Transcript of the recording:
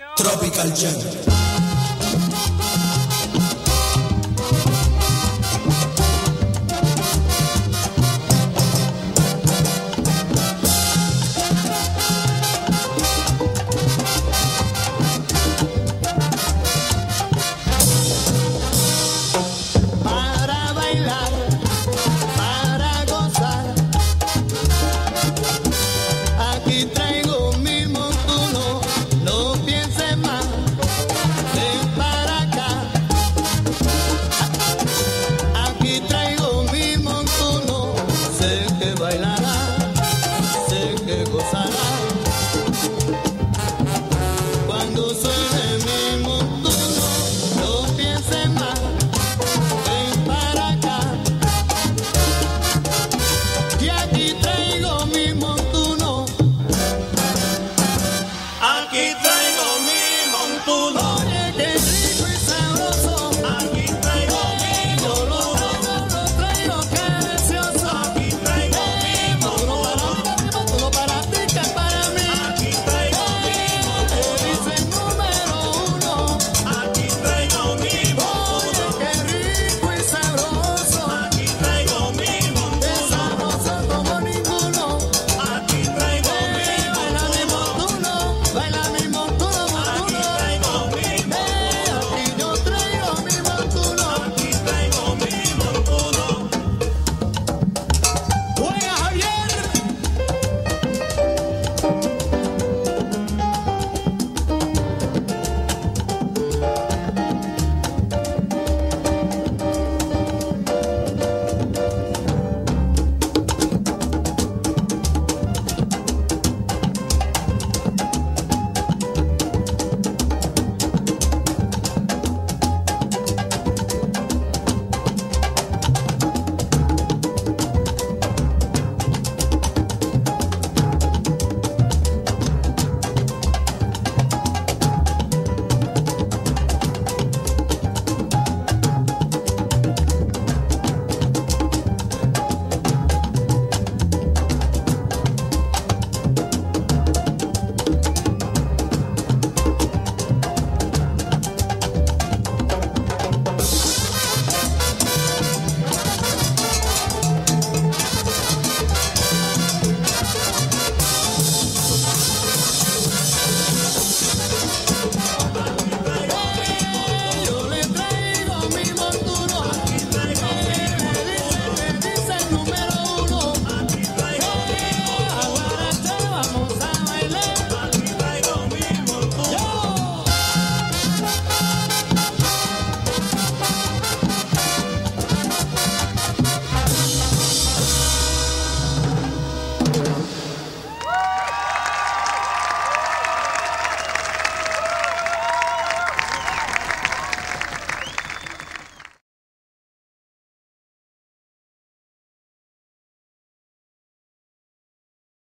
Tropical jungle.